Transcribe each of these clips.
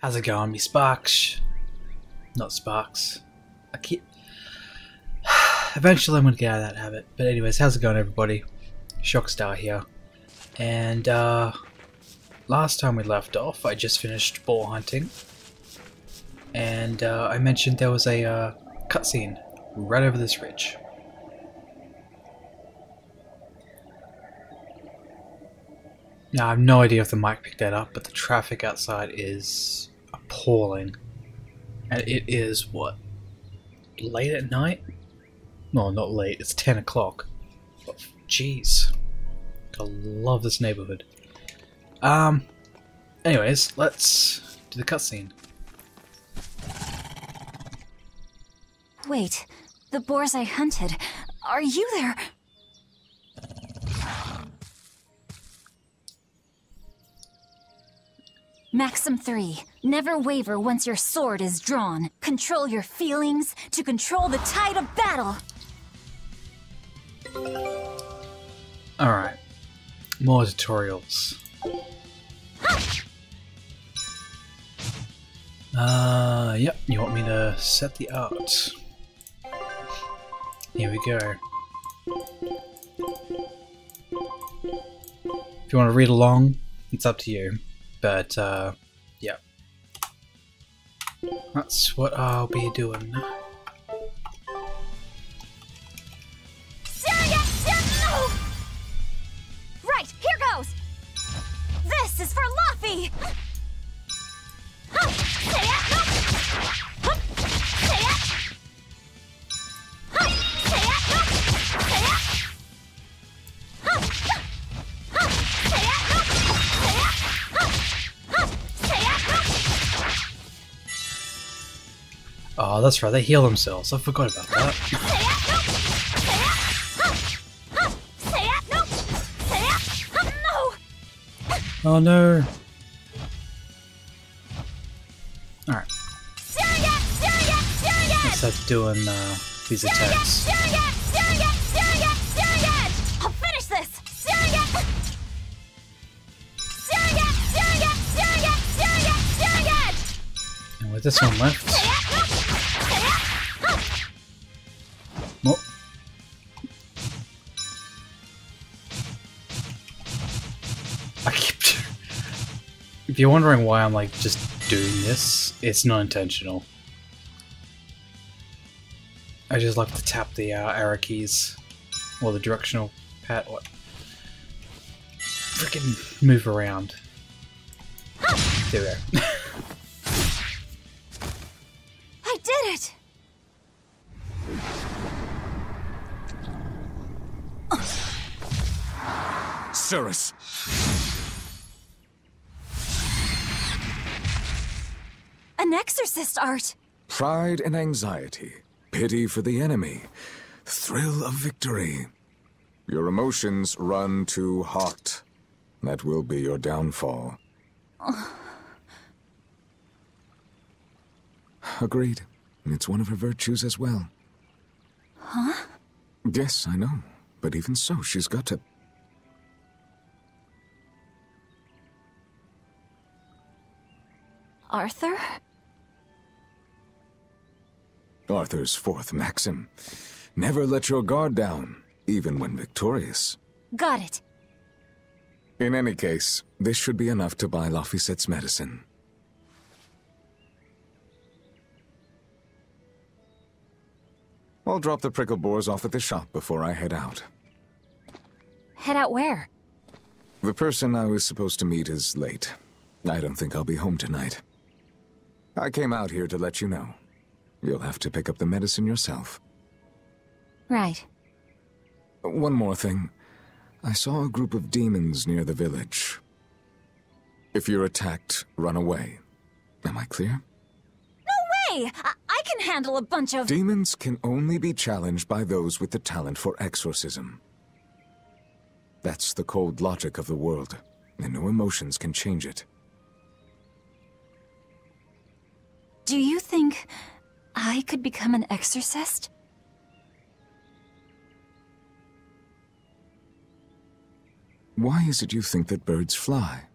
How's it going, me Sparks? Not Sparks. I keep. Eventually, I'm gonna get out of that habit. But anyways, how's it going, everybody? Shockstar here, and uh, last time we left off, I just finished boar hunting, and uh, I mentioned there was a uh, cutscene right over this ridge. Now, I have no idea if the mic picked that up, but the traffic outside is appalling. And it is, what, late at night? No, not late, it's 10 o'clock. Jeez. I love this neighborhood. Um, anyways, let's do the cutscene. Wait, the boars I hunted. Are you there? Maxim 3. Never waver once your sword is drawn. Control your feelings to control the tide of battle. Alright. More tutorials. Uh, yep, you want me to set the art. Here we go. If you want to read along, it's up to you. But, uh, yeah. That's what I'll be doing. That's right, they heal themselves. I forgot about that. Oh no! Alright. Let's start doing uh, these attacks. And with this one left. If you're wondering why I'm like just doing this, it's not intentional. I just like to tap the uh, arrow keys or the directional pad. What? Freaking move around. There we go. I did it! Cirrus! An exorcist art! Pride and anxiety, pity for the enemy, thrill of victory. Your emotions run too hot. That will be your downfall. Agreed. It's one of her virtues as well. Huh? Yes, I know. But even so, she's got to. Arthur? Arthur's fourth maxim. Never let your guard down, even when victorious. Got it. In any case, this should be enough to buy Laphicet's medicine. I'll drop the prickle boars off at the shop before I head out. Head out where? The person I was supposed to meet is late. I don't think I'll be home tonight. I came out here to let you know. You'll have to pick up the medicine yourself. Right. One more thing. I saw a group of demons near the village. If you're attacked, run away. Am I clear? Hey, I, I can handle a bunch of. Demons can only be challenged by those with the talent for exorcism. That's the cold logic of the world, and no emotions can change it. Do you think I could become an exorcist? Why is it you think that birds fly?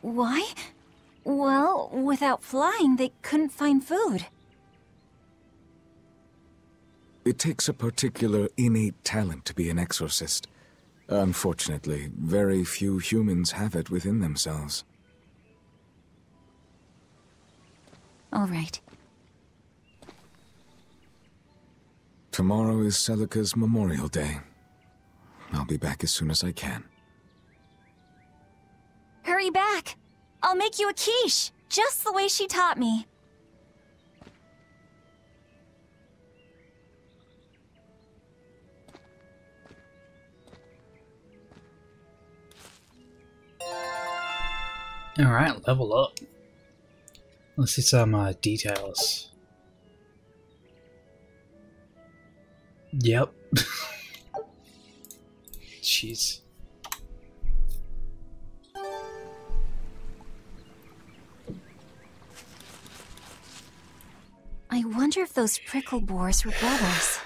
Why? Well, without flying, they couldn't find food. It takes a particular innate talent to be an exorcist. Unfortunately, very few humans have it within themselves. All right. Tomorrow is Celica's Memorial Day. I'll be back as soon as I can. Hurry back! I'll make you a quiche, just the way she taught me. Alright, level up. Let's see some uh, details. Yep. Jeez. I wonder if those prickle boars were rebels.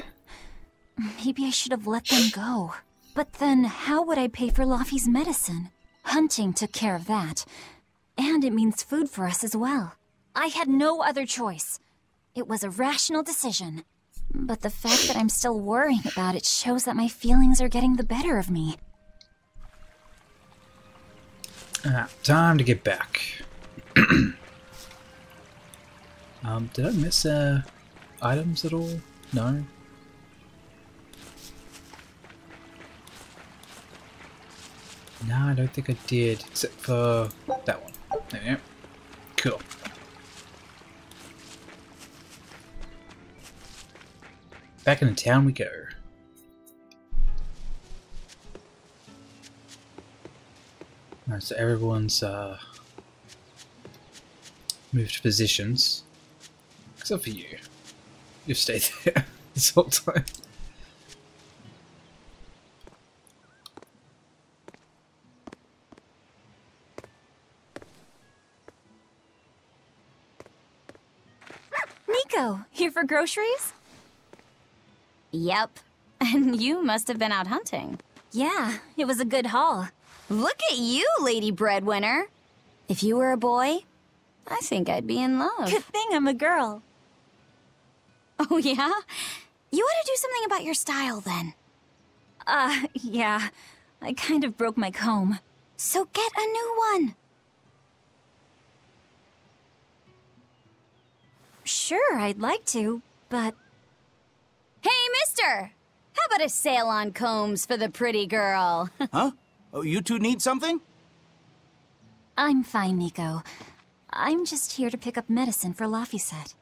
Maybe I should have let them go. But then, how would I pay for Laffy's medicine? Hunting took care of that. And it means food for us as well. I had no other choice. It was a rational decision. But the fact that I'm still worrying about it shows that my feelings are getting the better of me. Ah, time to get back. um, did I miss uh, items at all? No. No, I don't think I did, except for that one. There we go. Cool. Back into town we go. Alright, so everyone's uh, moved to positions. Except for you. You've stayed there this whole time. For groceries? Yep. And you must have been out hunting. Yeah, it was a good haul. Look at you, Lady Breadwinner. If you were a boy, I think I'd be in love. Good thing I'm a girl. Oh, yeah? You ought to do something about your style then. Uh, yeah. I kind of broke my comb. So get a new one. Sure, I'd like to, but Hey, mister! How about a sale on combs for the pretty girl? Huh? Oh, you two need something? I'm fine, Nico. I'm just here to pick up medicine for Laphicet.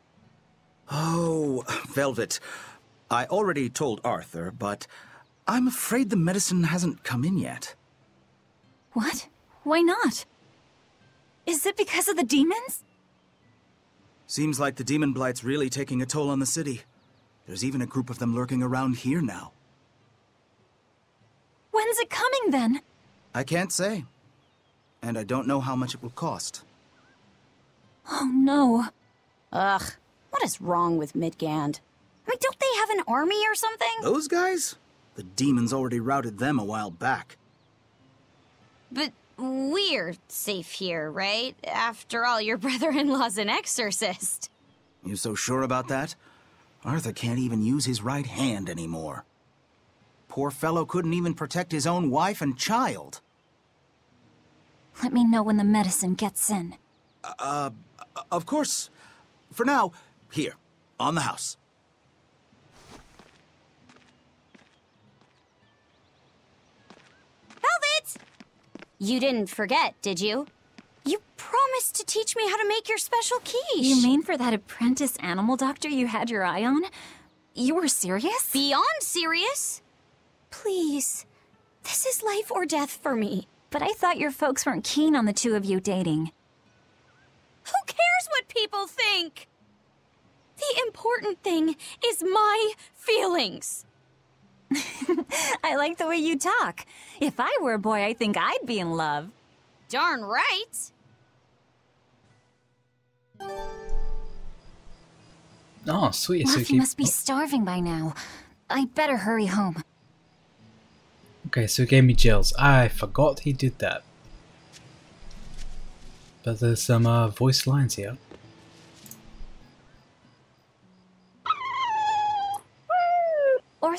Oh, Velvet. I already told Arthur, but I'm afraid the medicine hasn't come in yet. What? Why not? Is it because of the demons? Seems like the demon blight's really taking a toll on the city. There's even a group of them lurking around here now. When's it coming then? I can't say. And I don't know how much it will cost. Oh no. Ugh, what is wrong with Midgand? I mean, don't they have an army or something? Those guys? The demons already routed them a while back. But we're safe here, right? After all, your brother-in-law's an exorcist. You so sure about that? Arthur can't even use his right hand anymore. Poor fellow couldn't even protect his own wife and child. Let me know when the medicine gets in. Uh, of course. For now, here, on the house. Velvet! You didn't forget, did you? You promised to teach me how to make your special quiche. You mean for that apprentice animal doctor you had your eye on? You were serious? beyond serious? Please, this is life or death for me. But I thought your folks weren't keen on the two of you dating. Who cares what people think? The important thing is my feelings. I like the way you talk. If I were a boy, I think I'd be in love. Darn right. Oh, sweet. So you Laffy keep- must be starving by now. I better hurry home. Okay, so he gave me gels. I forgot he did that. But there's some uh, voiced lines here.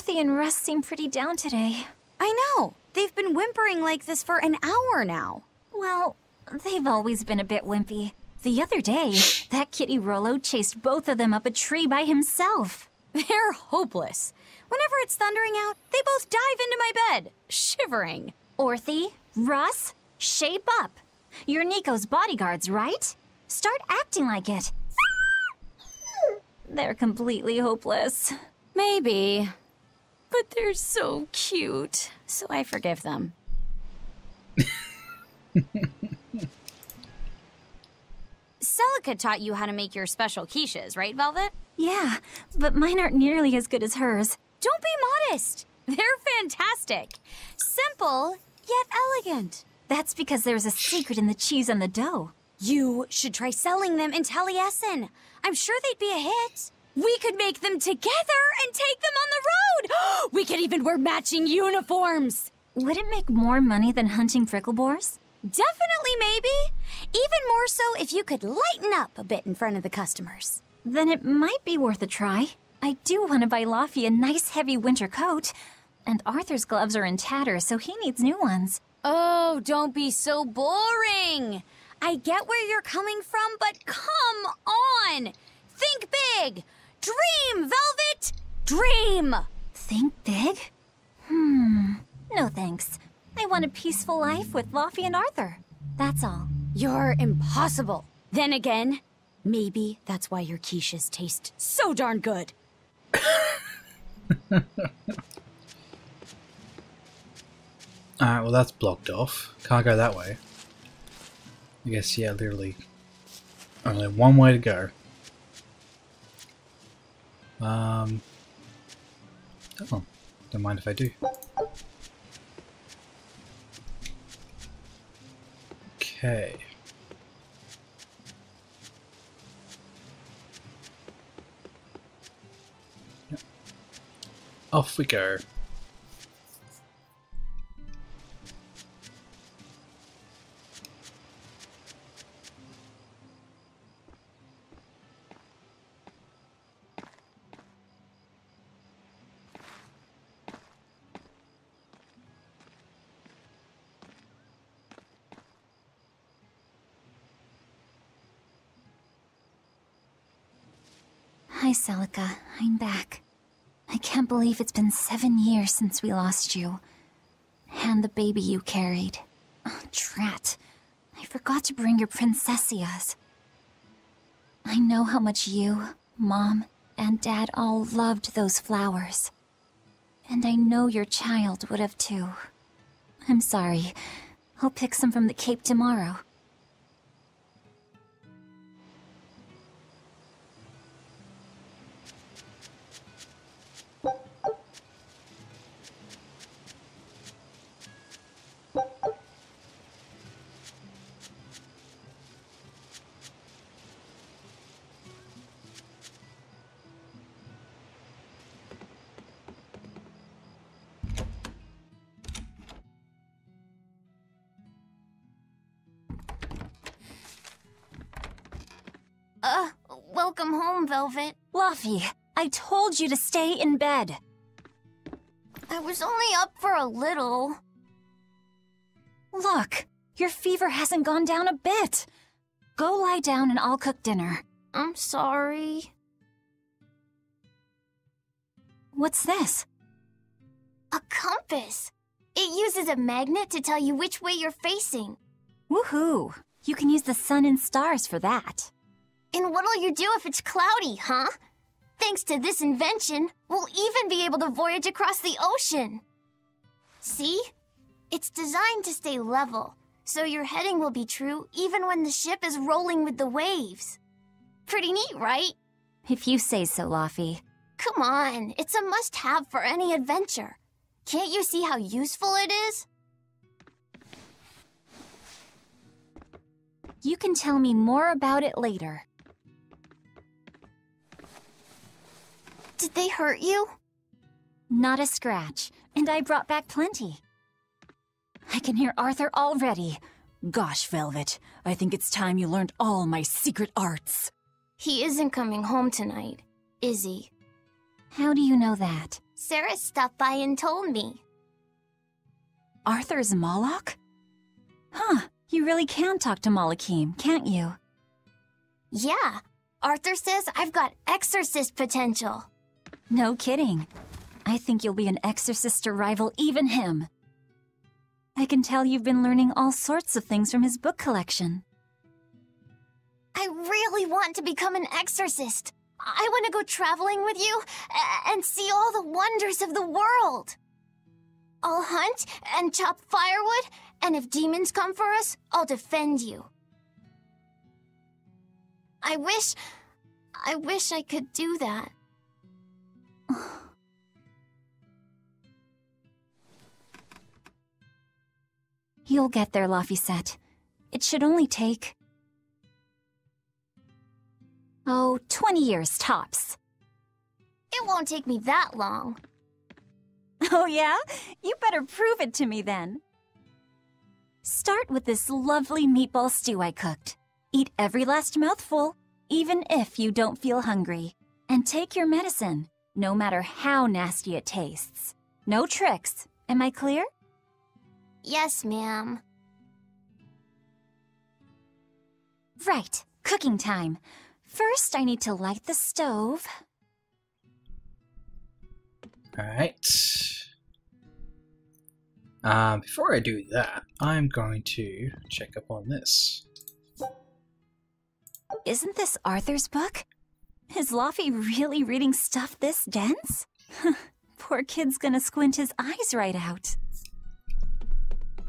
Orthy and Russ seem pretty down today. I know. They've been whimpering like this for an hour now. Well, they've always been a bit wimpy. The other day, that kitty Rollo chased both of them up a tree by himself. They're hopeless. Whenever it's thundering out, they both dive into my bed, shivering. Orthy, Russ, shape up. You're Nico's bodyguards, right? Start acting like it. They're completely hopeless. Maybe. But they're so cute, so I forgive them. Celica taught you how to make your special quiches, right, Velvet? Yeah, but mine aren't nearly as good as hers. Don't be modest. They're fantastic. Simple, yet elegant. That's because there's a secret in the cheese and the dough. You should try selling them in Taliesin. I'm sure they'd be a hit. We could make them together and take them on the road. we could even wear matching uniforms. Would it make more money than hunting prickle boars? Definitely, maybe. Even more so if you could lighten up a bit in front of the customers. Then it might be worth a try. I do want to buy Laffy a nice heavy winter coat. And Arthur's gloves are in tatters, so he needs new ones. Oh, don't be so boring. I get where you're coming from, but come on. Think big. Dream, Velvet. Dream. Think big? Hmm. No thanks. I want a peaceful life with Laffy and Arthur. That's all. You're impossible. Then again, maybe that's why your quiches taste so darn good. Alright, well that's blocked off. Can't go that way. I guess, yeah, literally only one way to go. Um, oh, don't mind if I do. Okay. Off we go. Celica. I'm back. I can't believe it's been seven years since we lost you. And the baby you carried. Oh, drat. I forgot to bring your princessias. I know how much you, Mom, and Dad all loved those flowers. And I know your child would have too. I'm sorry. I'll pick some from the Cape tomorrow. Uh, welcome home, Velvet. Laffy, I told you to stay in bed. I was only up for a little. Look, your fever hasn't gone down a bit. Go lie down and I'll cook dinner. I'm sorry. What's this? A compass. It uses a magnet to tell you which way you're facing. Woohoo! You can use the sun and stars for that. And what'll you do if it's cloudy, huh? Thanks to this invention, we'll even be able to voyage across the ocean. See? It's designed to stay level, so your heading will be true even when the ship is rolling with the waves. Pretty neat, right? If you say so, Laffy. Come on, it's a must-have for any adventure. Can't you see how useful it is? You can tell me more about it later. Did they hurt you? Not a scratch, and I brought back plenty. I can hear Arthur already. Gosh, Velvet, I think it's time you learned all my secret arts. He isn't coming home tonight, is he? How do you know that? Seres stopped by and told me. Arthur's malak? Huh, you really can talk to Malakim, can't you? Yeah, Arthur says I've got exorcist potential. No kidding. I think you'll be an exorcist to rival even him. I can tell you've been learning all sorts of things from his book collection. I really want to become an exorcist. I want to go traveling with you and see all the wonders of the world. I'll hunt and chop firewood, and if demons come for us, I'll defend you. I wish. I wish I could do that. You'll get there, Laphicet. It should only take... Oh, 20 years tops. It won't take me that long. Oh yeah? You better prove it to me then. Start with this lovely meatball stew I cooked. Eat every last mouthful, even if you don't feel hungry. And take your medicine, no matter how nasty it tastes. No tricks. Am I clear? Yes, ma'am. Right, cooking time. First, I need to light the stove. Alright. Um, before I do that, I'm going to check up on this. Isn't this Arthur's book? Is Laffy really reading stuff this dense? Poor kid's gonna squint his eyes right out.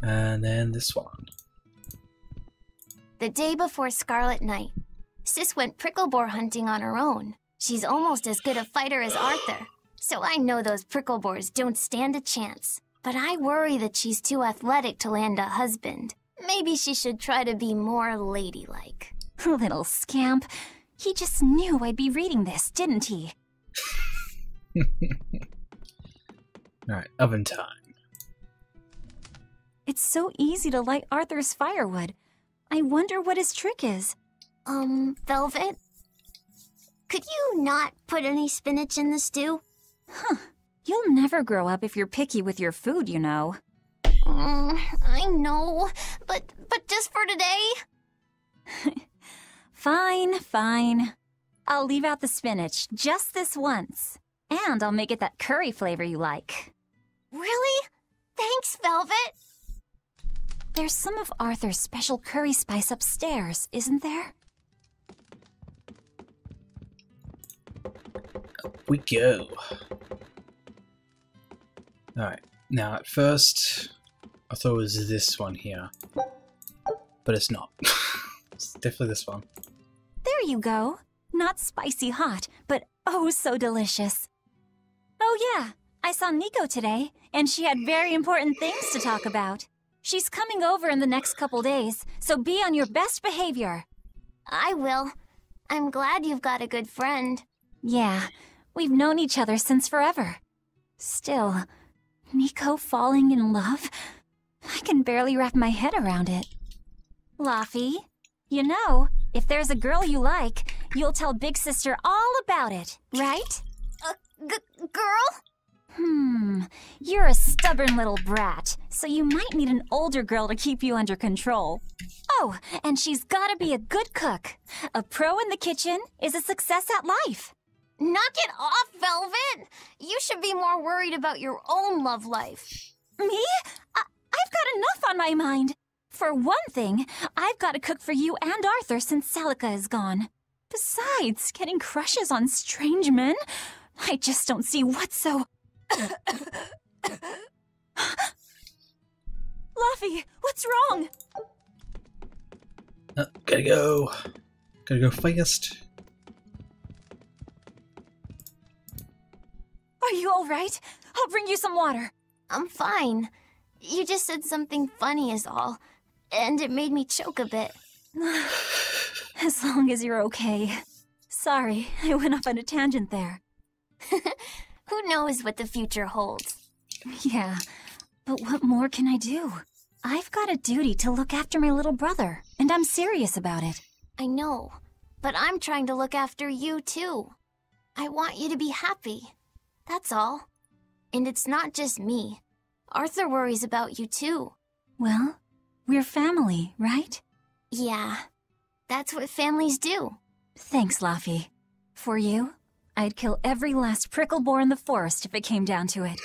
And then this one. The day before Scarlet Night, Sis went prickle boar hunting on her own. She's almost as good a fighter as Arthur, so I know those prickle boars don't stand a chance. But I worry that she's too athletic to land a husband. Maybe she should try to be more ladylike. Little scamp. He just knew I'd be reading this, didn't he? Alright, oven time. It's so easy to light Arthur's firewood. I wonder what his trick is. Um, Velvet? Could you not put any spinach in the stew? Huh. You'll never grow up if you're picky with your food, you know. Mm, I know, but but just for today? Fine, fine. I'll leave out the spinach just this once. And I'll make it that curry flavor you like. Really? Thanks, Velvet. There's some of Arthur's special curry spice upstairs, isn't there? Up we go. Alright, now at first, I thought it was this one here. But it's not. it's definitely this one. There you go. Not spicy hot, but oh so delicious. Oh yeah, I saw Nico today, and she had very important things to talk about. She's coming over in the next couple days, so be on your best behavior. I will. I'm glad you've got a good friend. Yeah, we've known each other since forever. Still, Nico falling in love? I can barely wrap my head around it. Laffy, you know, if there's a girl you like, you'll tell Big Sister all about it, right? G- girl? Hmm, you're a stubborn little brat, so you might need an older girl to keep you under control. Oh, and she's gotta be a good cook. A pro in the kitchen is a success at life. Knock it off, Velvet! You should be more worried about your own love life. Me? I- I've got enough on my mind. For one thing, I've got to cook for you and Arthur since Celica is gone. Besides, getting crushes on strange men, I just don't see what's so. Laffy, what's wrong? Uh, gotta go. Gotta go fast. Are you all right? I'll bring you some water. I'm fine. You just said something funny, is all. And it made me choke a bit. As long as you're okay. Sorry, I went off on a tangent there. Who knows what the future holds? Yeah, but what more can I do? I've got a duty to look after my little brother, and I'm serious about it. I know, but I'm trying to look after you too. I want you to be happy. That's all. And it's not just me. Arthur worries about you too. Well, we're family, right? Yeah, that's what families do. Thanks, Laffy. For you, I'd kill every last prickle boar in the forest if it came down to it.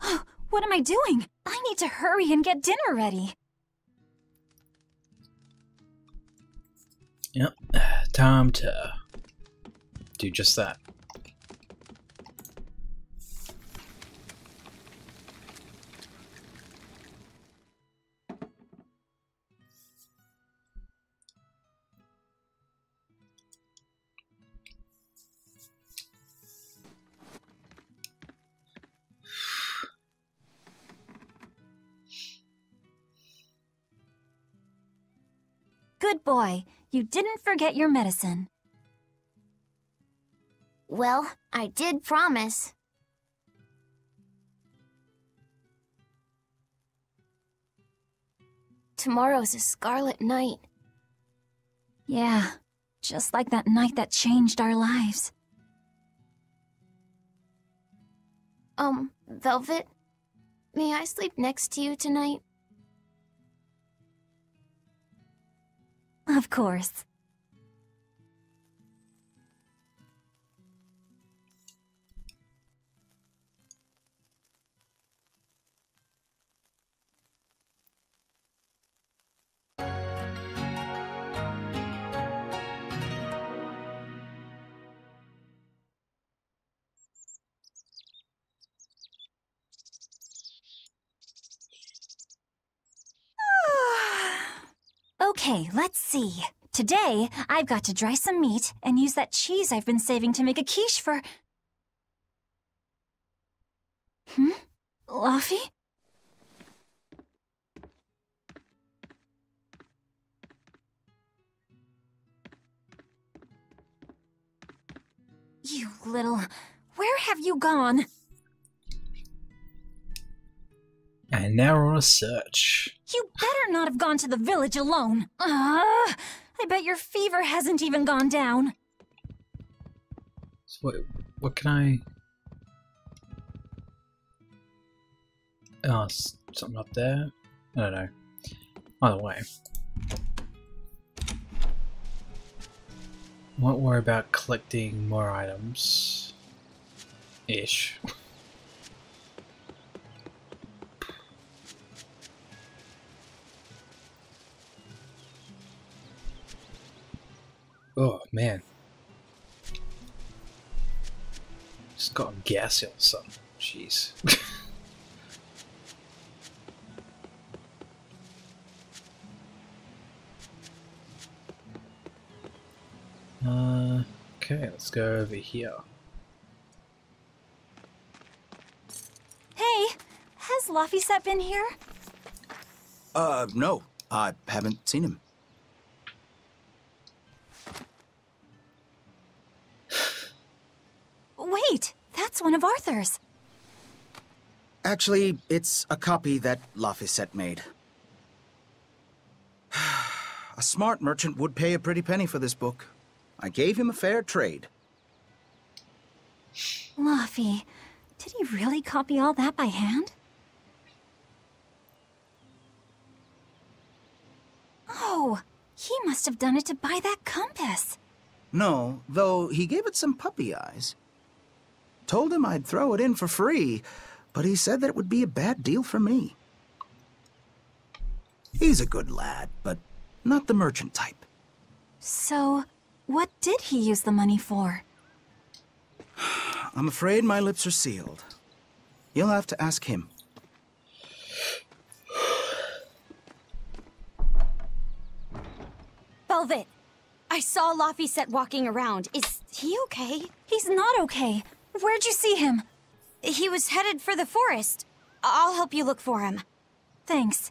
what am I doing? I need to hurry and get dinner ready. Yep, time to do just that. Good boy. You didn't forget your medicine. Well, I did promise. Tomorrow's a scarlet night. Yeah, just like that night that changed our lives. Um, Velvet, may I sleep next to you tonight? Of course. Okay, let's see. Today, I've got to dry some meat and use that cheese I've been saving to make a quiche for. Hmm? Laffy? You little. Where have you gone? And now we're on a search. You better not have gone to the village alone. Ah, I bet your fever hasn't even gone down. So what, what can I... Oh, something up there? I don't know. Either way. Won't worry about collecting more items. Ish. Oh man. Just got on gas or something. Jeez. uh, okay, let's go over here. Hey, has Laffy been here? Uh, no. I haven't seen him. That's one of Arthur's. Actually, it's a copy that Laphicet made. a smart merchant would pay a pretty penny for this book. I gave him a fair trade. Laffy, did he really copy all that by hand? Oh, he must have done it to buy that compass. No, though he gave it some puppy eyes. Told him I'd throw it in for free, but he said that it would be a bad deal for me. He's a good lad, but not the merchant type. So, what did he use the money for? I'm afraid my lips are sealed. You'll have to ask him. Velvet, I saw Laphicet walking around. Is he okay? He's not okay. Where'd you see him? He was headed for the forest. I'll help you look for him. Thanks.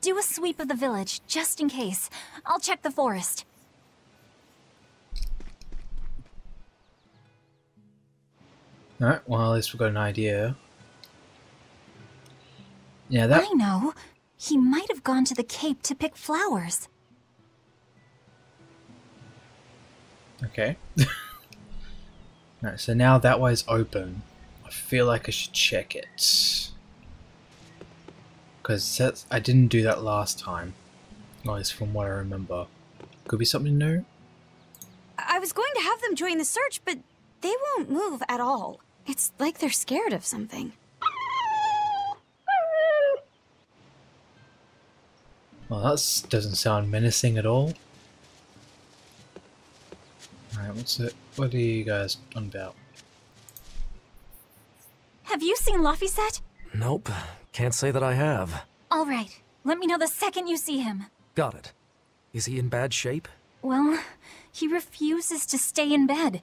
Do a sweep of the village, just in case. I'll check the forest. Alright, well at least we've got an idea. Yeah, that I know. He might have gone to the Cape to pick flowers. Okay. Alright, so now that way's open. I feel like I should check it. Because I didn't do that last time. At least from what I remember. Could be something new? I was going to have them join the search, but they won't move at all. It's like they're scared of something. Well, that doesn't sound menacing at all. Alright, what's it? What are you guys on about? Have you seen Laphicet? Nope. Can't say that I have. All right. Let me know the second you see him. Got it. Is he in bad shape? Well, he refuses to stay in bed.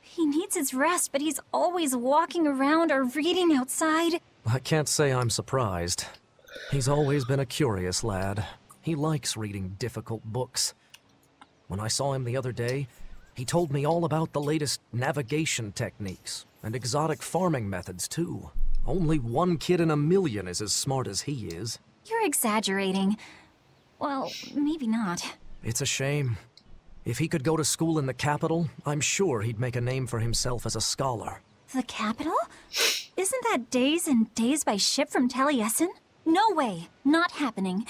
He needs his rest, but he's always walking around or reading outside. I can't say I'm surprised. He's always been a curious lad. He likes reading difficult books. When I saw him the other day, he told me all about the latest navigation techniques and exotic farming methods, too. Only one kid in a million is as smart as he is. You're exaggerating. Well, maybe not. It's a shame. If he could go to school in the capital, I'm sure he'd make a name for himself as a scholar. The capital? Isn't that days and days by ship from Taliesin? No way. Not happening.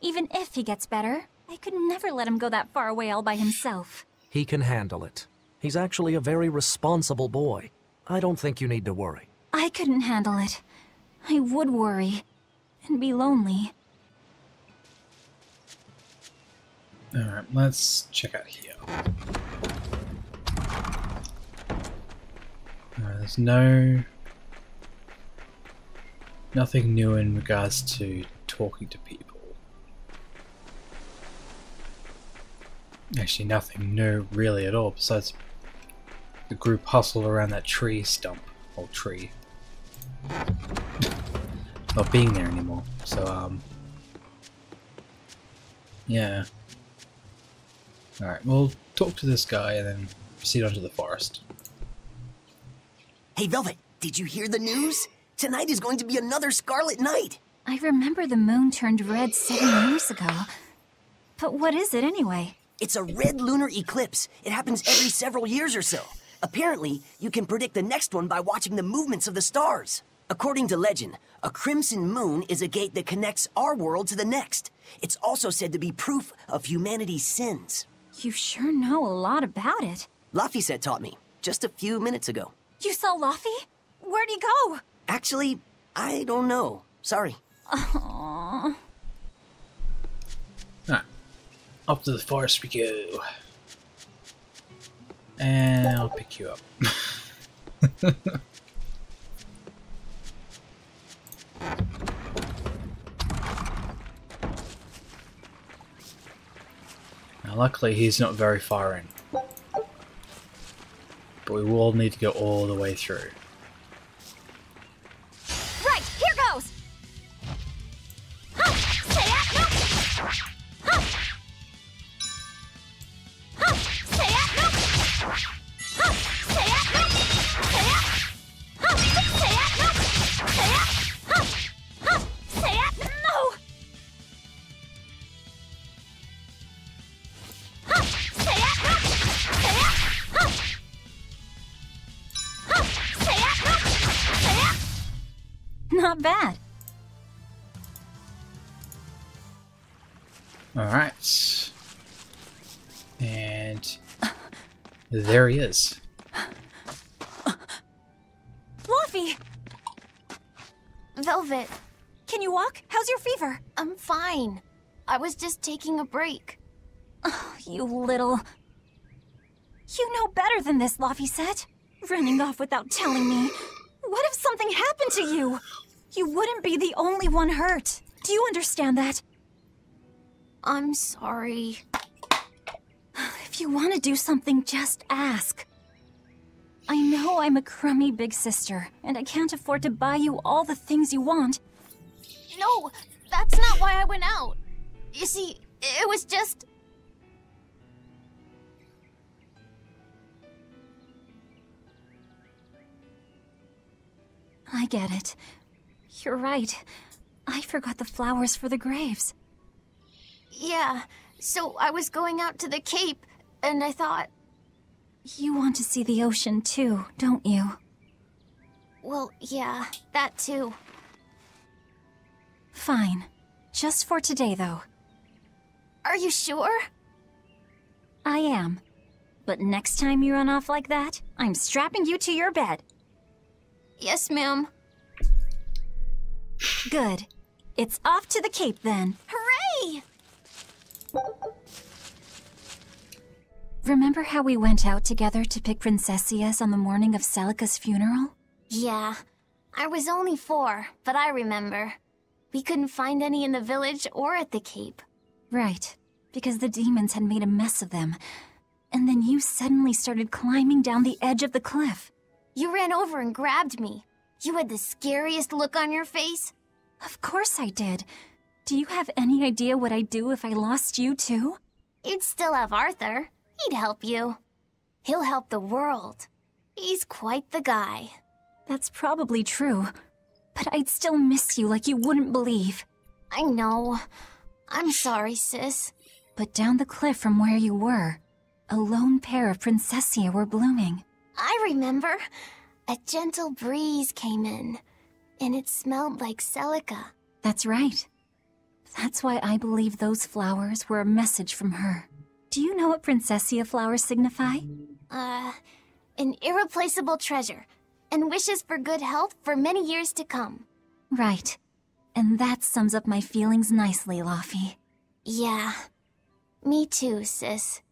Even if he gets better, I could never let him go that far away all by himself. He can handle it. He's actually a very responsible boy. I don't think you need to worry. I couldn't handle it. I would worry. And be lonely. Alright, let's check out here. Uh, there's no... Nothing new in regards to talking to people. Actually, nothing new really at all, besides the group hustled around that tree stump, or tree. Not being there anymore, so, um... Yeah. Alright, we'll talk to this guy and then proceed on to the forest. Hey, Velvet, did you hear the news? Tonight is going to be another Scarlet Night. I remember the moon turned red seven years ago. But what is it anyway? It's a red lunar eclipse. It happens every several years or so. Apparently, you can predict the next one by watching the movements of the stars. According to legend, a crimson moon is a gate that connects our world to the next. It's also said to be proof of humanity's sins. You sure know a lot about it. Laphicet taught me, just a few minutes ago. You saw Laffy? Where'd he go? Actually, I don't know. Sorry. Aww. Up to the forest we go. And I'll pick you up. now, luckily, he's not very far in. But we will need to go all the way through. Not bad. Alright. And there he is. Fluffy! Velvet, Can you walk? How's your fever? I'm fine. I was just taking a break. Oh, You little... You know better than this, Laphicet. Running off without telling me. What if something happened to you? You wouldn't be the only one hurt. Do you understand that? I'm sorry. If you want to do something, just ask. I know I'm a crummy big sister, and I can't afford to buy you all the things you want. No, that's not why I went out. You see, it was just. I get it. You're right. I forgot the flowers for the graves. Yeah, so I was going out to the Cape, and I thought, You want to see the ocean too, don't you? well, yeah, that too. Fine. Just for today, though. Are you sure? I am. But next time you run off like that, I'm strapping you to your bed. Yes, ma'am. Good. It's off to the Cape then. Hooray! Remember how we went out together to pick princessias on the morning of Celica's funeral? Yeah, I was only four, but I remember. We couldn't find any in the village or at the Cape. Right, because the demons had made a mess of them. And then you suddenly started climbing down the edge of the cliff. You ran over and grabbed me. You had the scariest look on your face. Of course I did. Do you have any idea what I'd do if I lost you too? You'd still have Arthur. He'd help you. He'll help the world. He's quite the guy. That's probably true. But I'd still miss you like you wouldn't believe. I know. I'm sorry, sis. But down the cliff from where you were, a lone pair of princessia were blooming. I remember. A gentle breeze came in, and it smelled like Celica. That's right. That's why I believe those flowers were a message from her. Do you know what princessia flowers signify? Uh, an irreplaceable treasure, and wishes for good health for many years to come. Right. And that sums up my feelings nicely, Laffy. Yeah. Me too, sis.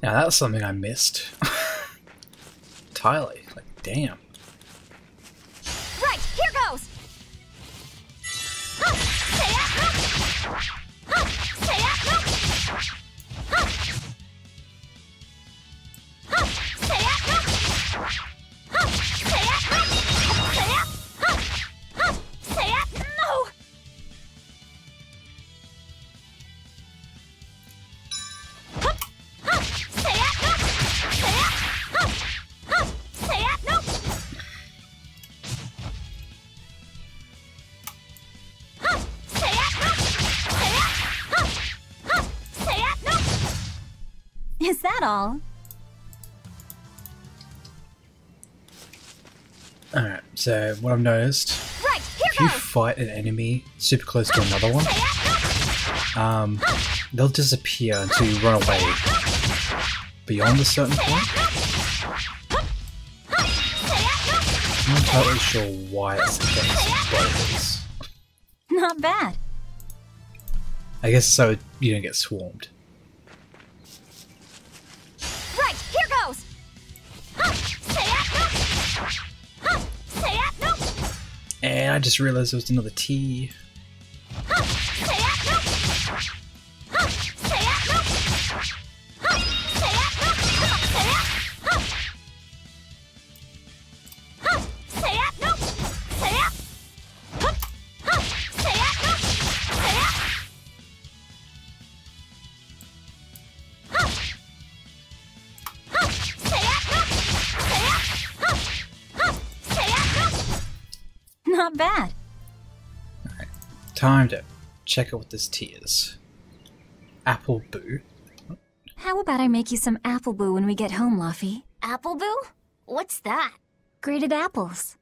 Now that's something I missed. Entirely. Like, damn. Right, here goes! All? Alright, so what I've noticed, Right, if you goes! fight an enemy super close to another one, Say it, no! um, they'll disappear until you run away beyond a certain point. I'm not entirely sure why that's the case, but. Not bad. I guess so you don't get swarmed. I just realized there was another T. no! Not. Time to check out what this T is. Apple Boo. How about I make you some apple boo when we get home, Laffy? Apple Boo? What's that? Grated apples.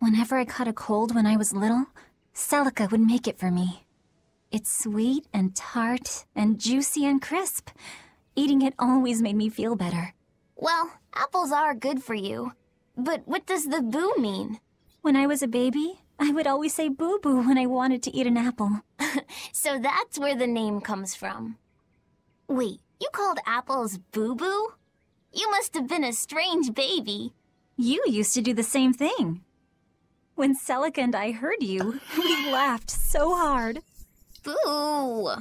Whenever I caught a cold when I was little, Celica would make it for me. It's sweet and tart and juicy and crisp. Eating it always made me feel better. Well, apples are good for you. But what does the boo mean? When I was a baby, I would always say boo boo when I wanted to eat an apple. So that's where the name comes from. Wait, you called apples boo boo? You must have been a strange baby. You used to do the same thing. When Celica and I heard you, we laughed so hard. Boo!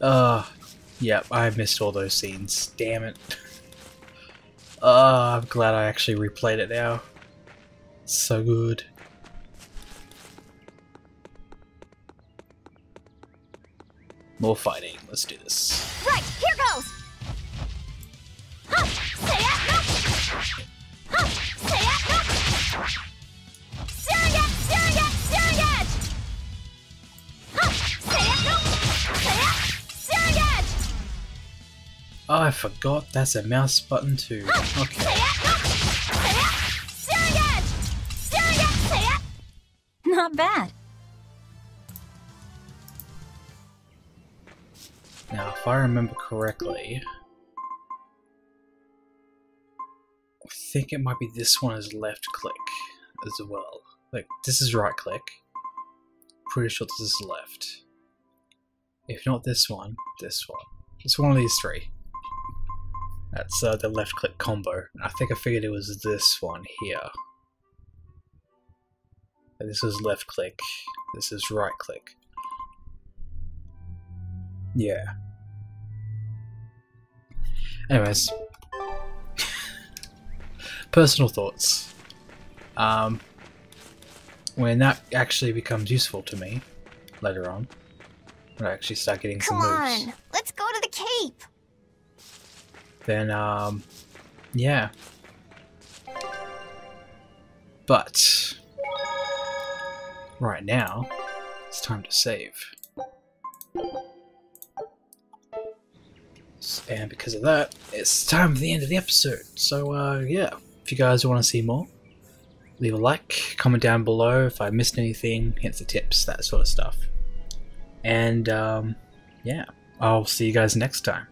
Uh, yep, I missed all those scenes. Damn it. Uh, I'm glad I actually replayed it now. So good. More fighting. Let's do this. Right, here goes! Huh, say it, no! Huh, say it, no! Serengeti, Serengeti! Huh, say it, no! Say it! Oh, I forgot that's a mouse button too. Okay. it, no! Say it! Serengeti! Serengeti, say it! Not bad. Now, if I remember correctly, I think it might be this one is left click as well. Like, this is right click. Pretty sure this is left. If not this one, this one. It's one of these three. That's uh, the left click combo. I think I figured it was this one here. And This is left click. This is right click. Yeah. Anyways, personal thoughts. Um, when that actually becomes useful to me later on, when I actually start getting Come some moves, Come on, let's go to the Cape! Then um, yeah. But right now, it's time to save. And because of that, it's time for the end of the episode. So uh, yeah, if you guys want to see more, leave a like, comment down below if I missed anything, hints the tips, that sort of stuff. And um, yeah, I'll see you guys next time.